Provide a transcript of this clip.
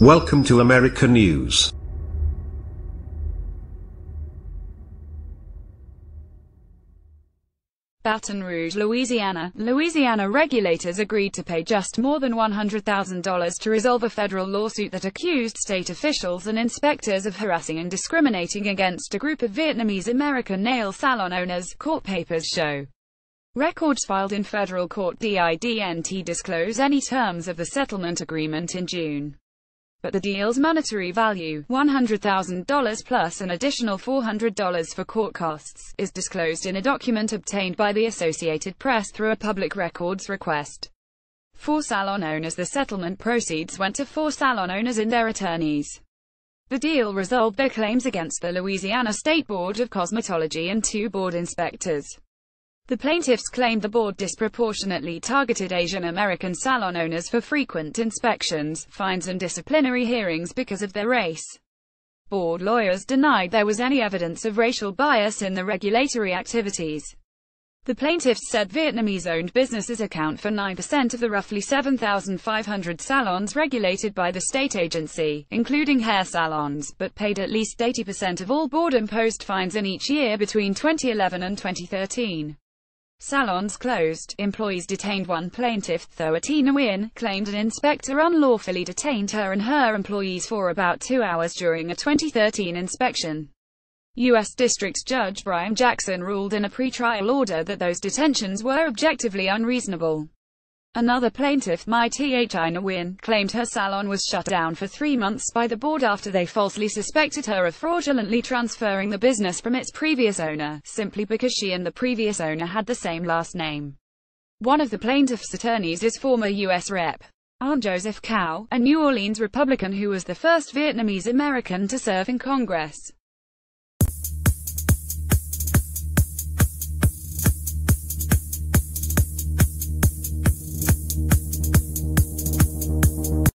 Welcome to America News. Baton Rouge, Louisiana. Louisiana regulators agreed to pay just more than $100,000 to resolve a federal lawsuit that accused state officials and inspectors of harassing and discriminating against a group of Vietnamese American nail salon owners, court papers show. Records filed in federal court DIDNT disclose any terms of the settlement agreement in June but the deal's monetary value, $100,000 plus an additional $400 for court costs, is disclosed in a document obtained by the Associated Press through a public records request. For salon owners the settlement proceeds went to four salon owners and their attorneys. The deal resolved their claims against the Louisiana State Board of Cosmetology and two board inspectors. The plaintiffs claimed the board disproportionately targeted Asian American salon owners for frequent inspections, fines and disciplinary hearings because of their race. Board lawyers denied there was any evidence of racial bias in the regulatory activities. The plaintiffs said Vietnamese-owned businesses account for 9% of the roughly 7,500 salons regulated by the state agency, including hair salons, but paid at least 80% of all board-imposed fines in each year between 2011 and 2013. Salons closed, employees detained one plaintiff, Thoatina Nguyen, claimed an inspector unlawfully detained her and her employees for about two hours during a 2013 inspection. U.S. District Judge Brian Jackson ruled in a pretrial order that those detentions were objectively unreasonable. Another plaintiff, Thi Nguyen, claimed her salon was shut down for three months by the board after they falsely suspected her of fraudulently transferring the business from its previous owner, simply because she and the previous owner had the same last name. One of the plaintiff's attorneys is former U.S. Rep. Anh Joseph Cao, a New Orleans Republican who was the first Vietnamese American to serve in Congress.